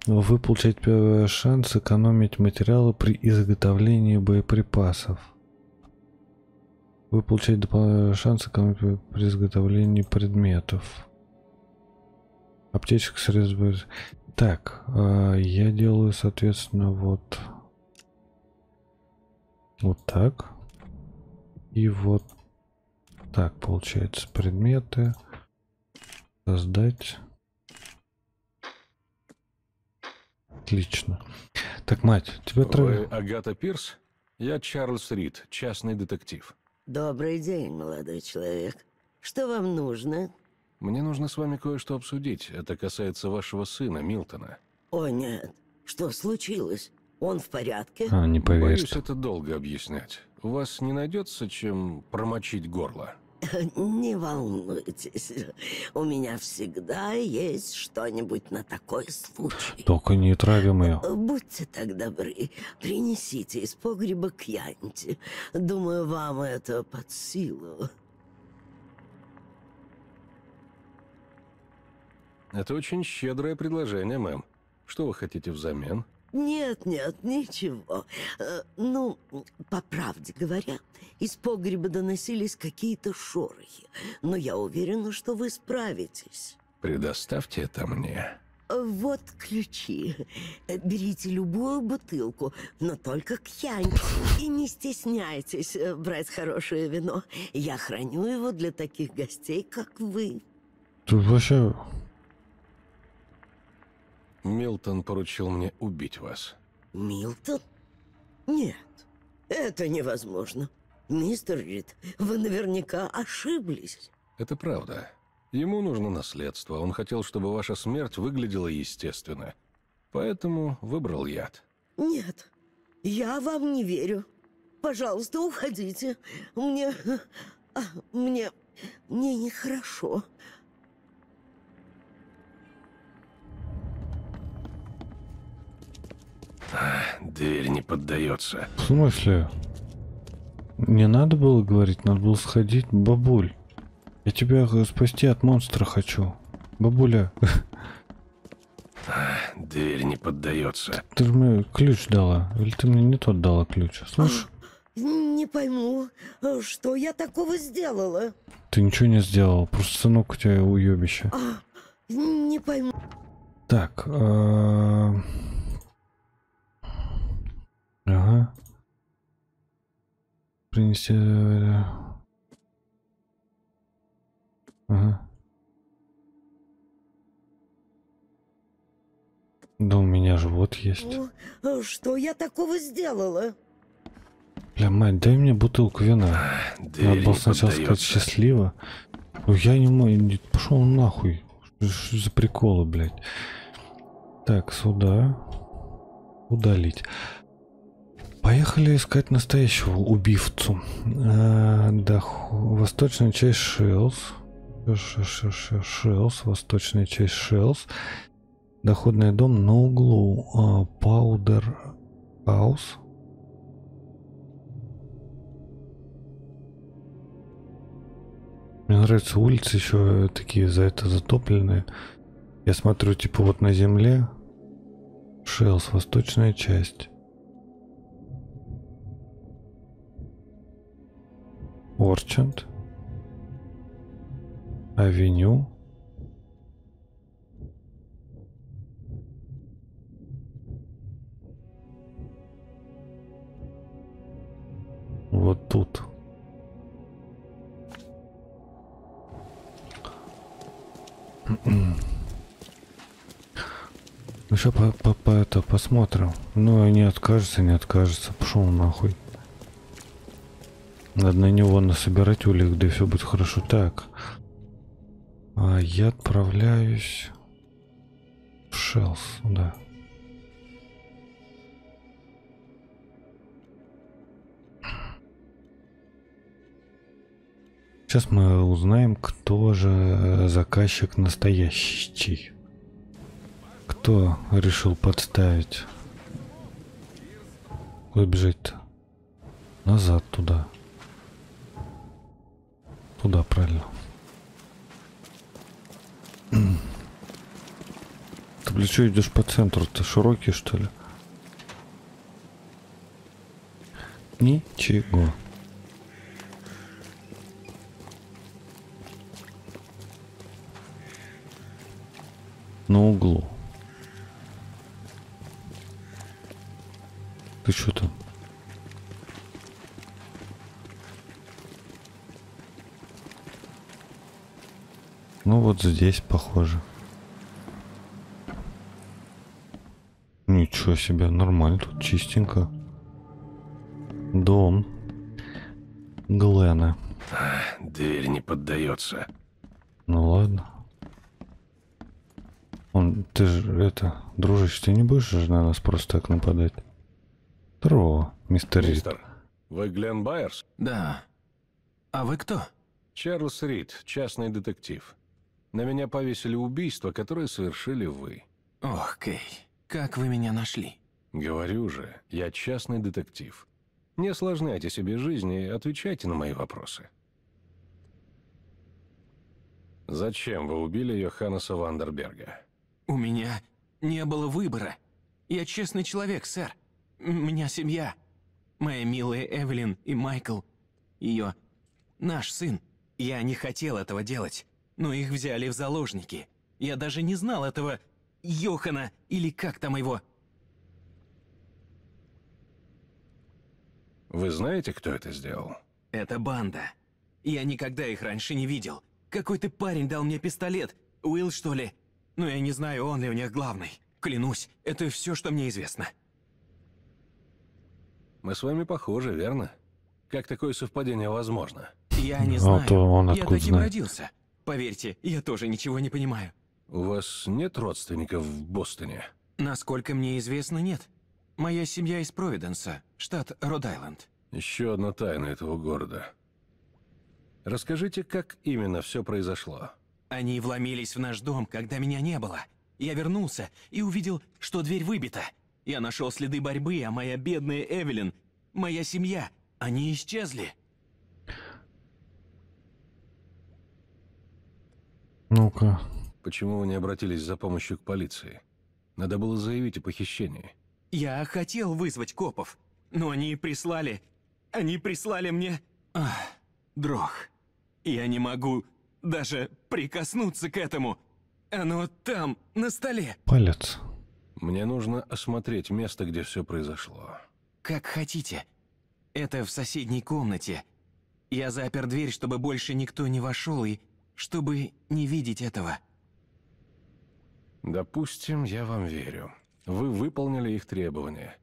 [SPEAKER 1] Вы получаете э, шанс экономить материалы при изготовлении боеприпасов. Вы получаете доп- шанс экономить при- изготовлении предметов. Аптечка средств Так, э, я делаю, соответственно, вот... Вот так. И вот так, получается, предметы. Создать. Отлично. Так, мать, тебя трое.
[SPEAKER 3] Агата Пирс? Я Чарльз Рид, частный детектив.
[SPEAKER 8] Добрый день, молодой человек. Что вам нужно?
[SPEAKER 3] Мне нужно с вами кое-что обсудить. Это касается вашего сына, Милтона.
[SPEAKER 8] О, нет. Что случилось? Он в порядке?
[SPEAKER 1] А, не
[SPEAKER 3] Боюсь,
[SPEAKER 1] поверишь.
[SPEAKER 3] это долго объяснять. У вас не найдется чем промочить горло?
[SPEAKER 8] Не волнуйтесь. У меня всегда есть что-нибудь на такой случай.
[SPEAKER 1] Только не травим ее.
[SPEAKER 8] Будьте так добры, принесите из погреба кьянти. Думаю, вам это под силу.
[SPEAKER 3] Это очень щедрое предложение, мэм. Что вы хотите взамен?
[SPEAKER 8] Нет, нет, ничего. Э, Ну, по правде говоря, из погреба доносились какие-то шорохи. Но я уверена, что вы справитесь.
[SPEAKER 3] Предоставьте это мне.
[SPEAKER 8] Вот ключи. Э, Берите любую бутылку, но только кьянти. И не стесняйтесь э, брать хорошее вино. Я храню его для таких гостей, как вы.
[SPEAKER 1] Тут вообще...
[SPEAKER 3] Милтон поручил мне убить вас.
[SPEAKER 8] Милтон? Нет, это невозможно. Мистер Рид, вы наверняка ошиблись.
[SPEAKER 3] Это правда. Ему нужно наследство. Он хотел, чтобы ваша смерть выглядела естественно. Поэтому выбрал яд.
[SPEAKER 8] Нет, я вам не верю. Пожалуйста, уходите. Мне... а, Мне... Мне нехорошо.
[SPEAKER 3] Дверь не поддается.
[SPEAKER 1] В смысле? Не надо было говорить, надо было сходить. Бабуль, я тебя э, спасти от монстра хочу. Бабуля,
[SPEAKER 3] Дверь не поддается.
[SPEAKER 1] ты же мне ключ дала. Или ты мне не тот дала ключ? Слушай,
[SPEAKER 8] Не пойму, а что я такого сделала?
[SPEAKER 1] ты ничего не сделал. Просто сынок у тебя уебище.
[SPEAKER 8] А, не пойму.
[SPEAKER 1] Так. э, Ага. Принести... э, Ага. Да у меня же вот есть.
[SPEAKER 8] а Что я такого сделала?
[SPEAKER 1] Бля, мать, дай мне бутылку вина.
[SPEAKER 3] Дверь
[SPEAKER 1] Надо было сначала сказать
[SPEAKER 3] поддается.
[SPEAKER 1] счастливо. Ну я не мой, пошел нахуй. Что за приколы, блядь. Так, сюда. Удалить. Поехали искать настоящего убивцу. А, дох- Восточная часть Шелс. Шелс, восточная часть Шелс. Доходный дом на углу Паудер Хаус. Мне нравятся улицы еще такие за это затопленные. Я смотрю, типа вот на земле Шелс, восточная часть. Орчанд, Авеню, вот тут. Ну, Еще по, по, по это посмотрим. Ну, не откажется, не откажется. Пошел нахуй. Надо на него насобирать улик, да и все будет хорошо. Так. А я отправляюсь в Шелс, да. Сейчас мы узнаем, кто же заказчик настоящий. Кто решил подставить? Куда бежать-то? Назад туда. Туда, правильно. Ты, блядь, что идешь по центру? Ты широкий, что ли? Ничего. На углу. Ты что там? Ну вот здесь похоже. Ничего себе, нормально, тут чистенько. Дом. Глена.
[SPEAKER 3] Дверь не поддается.
[SPEAKER 1] Ну ладно. Он, ты же это, дружище, ты не будешь же на нас просто так нападать? Здорово, мистер Рид.
[SPEAKER 3] Мистер, вы Глен Байерс?
[SPEAKER 2] Да. А вы кто?
[SPEAKER 3] Чарльз Рид, частный детектив. На меня повесили убийство, которое совершили вы.
[SPEAKER 2] Ох, Кей, как вы меня нашли?
[SPEAKER 3] Говорю же, я частный детектив. Не осложняйте себе жизнь и отвечайте на мои вопросы. Зачем вы убили Йоханнеса Вандерберга?
[SPEAKER 2] У меня не было выбора. Я честный человек, сэр. У меня семья. Моя милая Эвелин и Майкл. Ее... Наш сын. Я не хотел этого делать, но их взяли в заложники. Я даже не знал этого Йохана, или как там его.
[SPEAKER 3] Вы знаете, кто это сделал?
[SPEAKER 2] Это банда. Я никогда их раньше не видел. Какой-то парень дал мне пистолет. Уилл, что ли? Но я не знаю, он ли у них главный. Клянусь, это все, что мне известно.
[SPEAKER 3] Мы с вами похожи, верно? Как такое совпадение возможно?
[SPEAKER 2] Я не
[SPEAKER 1] А
[SPEAKER 2] знаю.
[SPEAKER 1] то он
[SPEAKER 2] я
[SPEAKER 1] откуда
[SPEAKER 2] таким
[SPEAKER 1] знает?
[SPEAKER 2] родился. Поверьте, я тоже ничего не понимаю.
[SPEAKER 3] У вас нет родственников в Бостоне?
[SPEAKER 2] Насколько мне известно, нет. Моя семья из Провиденса, штат Род-Айленд.
[SPEAKER 3] Еще одна тайна этого города. Расскажите, как именно все произошло?
[SPEAKER 2] Они вломились в наш дом, когда меня не было. Я вернулся и увидел, что дверь выбита. Я нашел следы борьбы, а моя бедная Эвелин, моя семья, они исчезли.
[SPEAKER 1] Ну-ка.
[SPEAKER 3] Почему вы не обратились за помощью к полиции? Надо было заявить о похищении.
[SPEAKER 2] Я хотел вызвать копов, но они прислали... Они прислали мне... Ах, дрох. Я не могу даже прикоснуться к этому. Оно там, на столе.
[SPEAKER 1] Палец.
[SPEAKER 3] Мне нужно осмотреть место, где все произошло.
[SPEAKER 2] Как хотите. Это в соседней комнате. Я запер дверь, чтобы больше никто не вошел и чтобы не видеть этого.
[SPEAKER 3] Допустим, я вам верю. Вы выполнили их требования.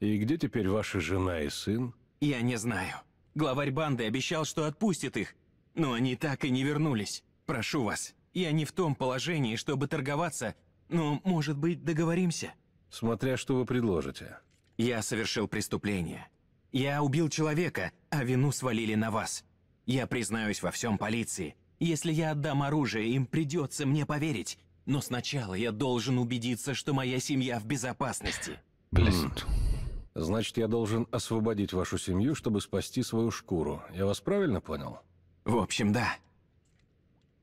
[SPEAKER 3] И где теперь ваша жена и сын?
[SPEAKER 2] Я не знаю. Главарь банды обещал, что отпустит их, но они так и не вернулись. Прошу вас, я не в том положении, чтобы торговаться, но, может быть, договоримся?
[SPEAKER 3] Смотря что вы предложите.
[SPEAKER 2] Я совершил преступление. Я убил человека, а вину свалили на вас. Я признаюсь во всем полиции. Если я отдам оружие, им придется мне поверить. Но сначала я должен убедиться, что моя семья в безопасности.
[SPEAKER 1] Блядь.
[SPEAKER 3] Значит, я должен освободить вашу семью, чтобы спасти свою шкуру. Я вас правильно понял?
[SPEAKER 2] В общем, да.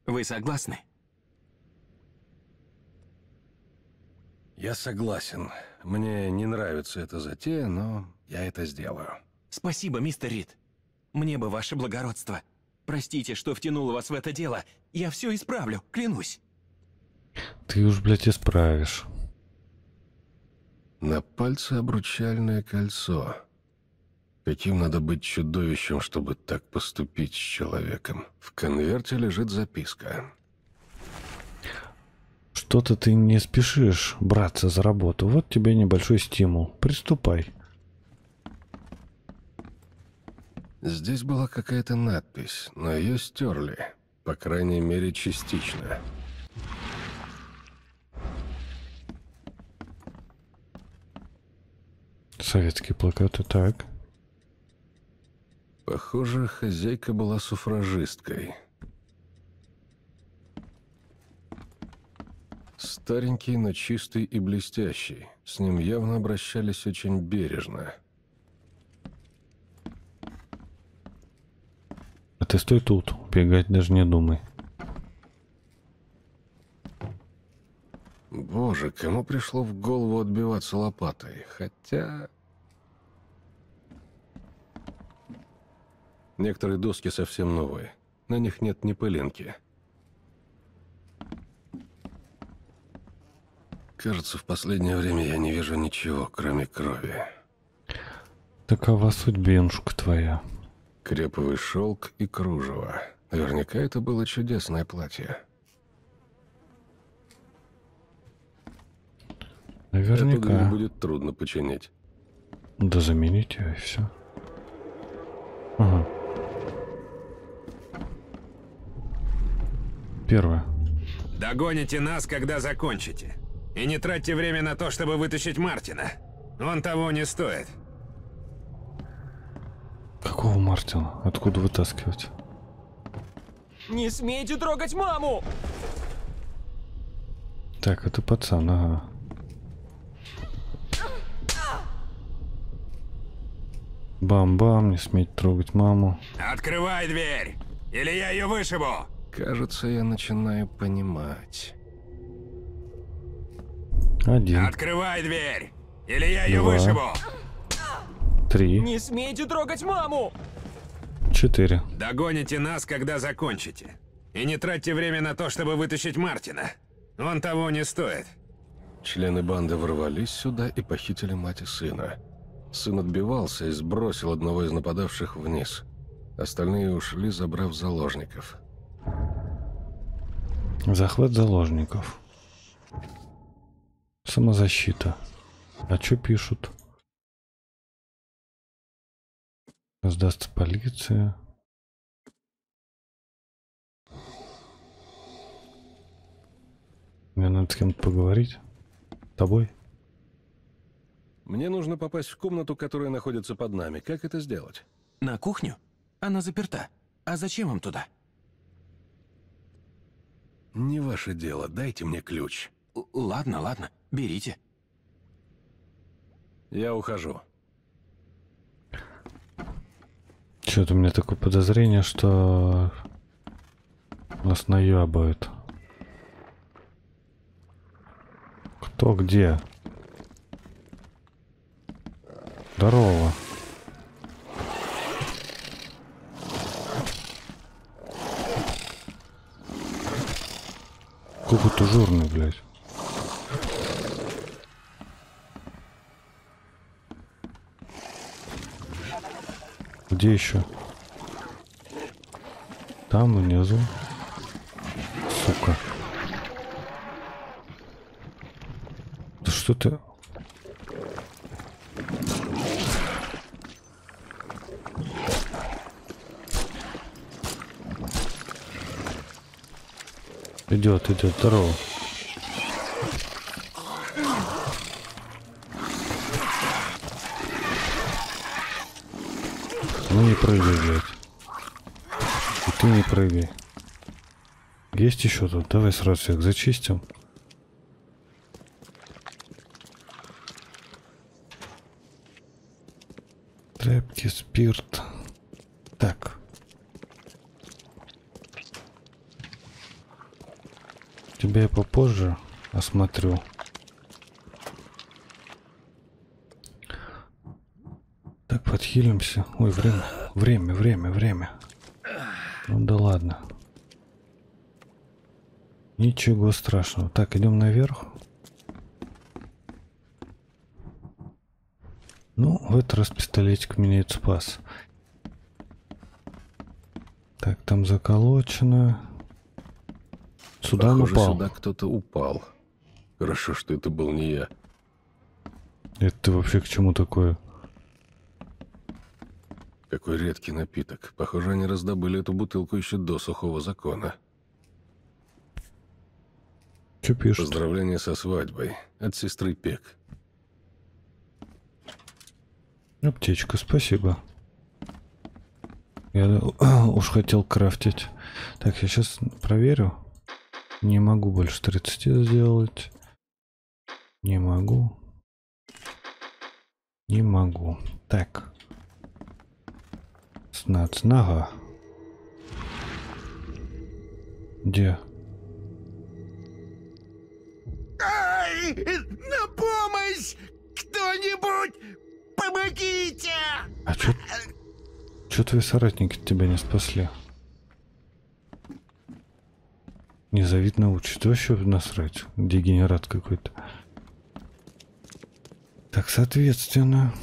[SPEAKER 2] Вы согласны?
[SPEAKER 3] Я согласен. Мне не нравится эта затея, но я это сделаю.
[SPEAKER 2] Спасибо, мистер Рид. Мне бы ваше благородство. Простите, что втянул вас в это дело. Я все исправлю, клянусь.
[SPEAKER 1] Ты уж, блядь, исправишь.
[SPEAKER 3] На пальце обручальное кольцо. Каким надо быть чудовищем, чтобы так поступить с человеком? В конверте лежит записка.
[SPEAKER 1] Что-то ты не спешишь браться за работу. Вот тебе небольшой стимул. Приступай.
[SPEAKER 3] Здесь была какая-то надпись, но ее стерли. По крайней мере, частично.
[SPEAKER 1] Советские плакаты, так.
[SPEAKER 3] Похоже, хозяйка была суфражисткой. Старенький, но чистый и блестящий. С ним явно обращались очень бережно.
[SPEAKER 1] А ты стой тут, убегать даже не думай.
[SPEAKER 3] Боже, кому пришло в голову отбиваться лопатой? Хотя... Некоторые доски совсем новые. На них нет ни пылинки. Кажется, в последнее время я не вижу ничего, кроме крови.
[SPEAKER 1] Такова судьбинушка твоя.
[SPEAKER 3] Креповый шелк и кружево. Наверняка это было чудесное платье. Эту
[SPEAKER 1] Наверняка.
[SPEAKER 3] будет трудно починить.
[SPEAKER 1] Да заменить ее и все. Ага. Первое.
[SPEAKER 7] Догоните нас, когда закончите. И не тратьте время на то, чтобы вытащить Мартина. Он того не стоит.
[SPEAKER 1] Какого Мартина? Откуда вытаскивать?
[SPEAKER 9] Не смейте трогать маму!
[SPEAKER 1] Так, это пацан, ага. Бам-бам, не сметь трогать маму.
[SPEAKER 7] Открывай дверь! Или я ее вышибу!
[SPEAKER 3] Кажется, я начинаю понимать.
[SPEAKER 1] Один,
[SPEAKER 7] Открывай дверь! Или я ее
[SPEAKER 1] Два.
[SPEAKER 7] вышибу!
[SPEAKER 1] Три,
[SPEAKER 9] Не смейте трогать маму!
[SPEAKER 1] четыре.
[SPEAKER 7] Догоните нас, когда закончите. И не тратьте время на то, чтобы вытащить Мартина. Он того не стоит.
[SPEAKER 3] Члены банды ворвались сюда и похитили мать и сына. Сын отбивался и сбросил одного из нападавших вниз. Остальные ушли, забрав заложников.
[SPEAKER 1] Захват заложников. Самозащита. А что пишут? Сдастся полиция. Мне надо с кем-то поговорить. С тобой?
[SPEAKER 3] Мне нужно попасть в комнату, которая находится под нами. Как это сделать?
[SPEAKER 2] На кухню? Она заперта. А зачем вам туда?
[SPEAKER 3] Не ваше дело, дайте мне ключ.
[SPEAKER 2] Л- ладно, ладно, берите.
[SPEAKER 3] Я ухожу.
[SPEAKER 1] Что-то у меня такое подозрение, что нас наебают. Кто где? Здорово. Какой ты жирный, блядь. Где еще? Там внизу. Сука. Да что ты? Идет, идет, здорово. Не прыгай, блядь. И ты не прыгай. Есть еще тут? Давай сразу всех зачистим. Тряпки, спирт. Так. Тебя я попозже осмотрю. Так, подхилимся. Ой, время, время, время, время. Ну да ладно. Ничего страшного. Так, идем наверх. Ну, в этот раз пистолетик меня спас. Так, там заколочено. Сюда
[SPEAKER 3] Похоже,
[SPEAKER 1] упал.
[SPEAKER 3] сюда кто-то упал. Хорошо, что это был не я.
[SPEAKER 1] Это вообще к чему такое?
[SPEAKER 3] Какой редкий напиток. Похоже, они раздобыли эту бутылку еще до сухого закона.
[SPEAKER 1] Что пишут?
[SPEAKER 3] Поздравления со свадьбой. От сестры Пек.
[SPEAKER 1] Аптечка, спасибо. Я уж хотел крафтить. Так, я сейчас проверю. Не могу больше 30 сделать. Не могу. Не могу. Так. Снац, нога. Где?
[SPEAKER 10] Ай! На помощь! Кто-нибудь! Помогите!
[SPEAKER 1] А чё... Чё твои соратники тебя не спасли? Незавидно учит. Вообще насрать. Дегенерат какой-то. Так, соответственно...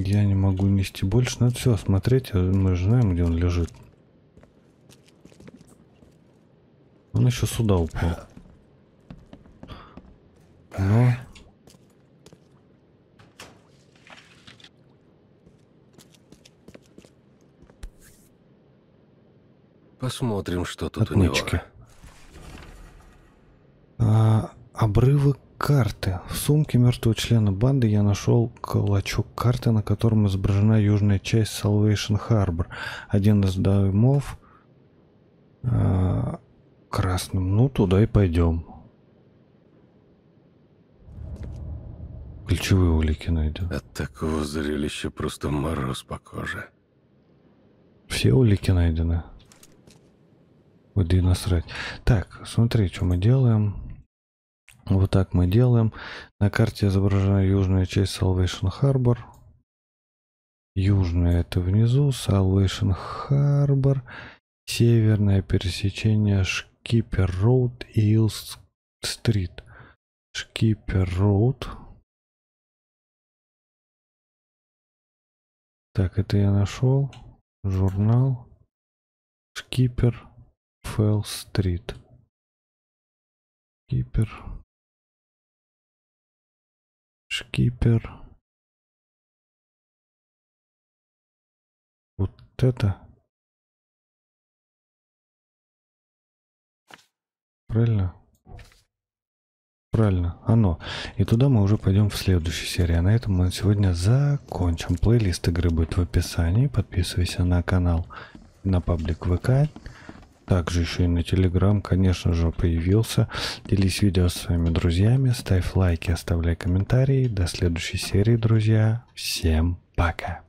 [SPEAKER 1] Я не могу нести больше. Надо все осмотреть. а Мы же знаем, где он лежит. Он еще сюда упал. Но...
[SPEAKER 3] Посмотрим, что тут
[SPEAKER 1] Отмычки.
[SPEAKER 3] у него.
[SPEAKER 1] А, обрывы карты. В сумке мертвого члена банды я нашел клочок карты, на котором изображена южная часть Salvation Harbor. Один из домов а, красным. Ну, туда и пойдем. Ключевые улики найдены.
[SPEAKER 3] От такого зрелища просто мороз по коже.
[SPEAKER 1] Все улики найдены. И насрать. Так, смотри, что мы делаем. Вот так мы делаем. На карте изображена южная часть Salvation Harbor. Южная это внизу, Salvation Harbor. Северное пересечение Шкипер Роуд и Илс Стрит. Шкипер Роуд. Так, это я нашел. Журнал. Шкипер. Фэлл Стрит. Шкипер. Шкипер. Вот это. Правильно? Правильно, оно. И туда мы уже пойдем в следующей серии. А на этом мы сегодня закончим. Плейлист игры будет в описании. Подписывайся на канал, на паблик ВК. Также еще и на Телеграм, конечно же, появился. Делись видео с своими друзьями, ставь лайки, оставляй комментарии. До следующей серии, друзья. Всем пока.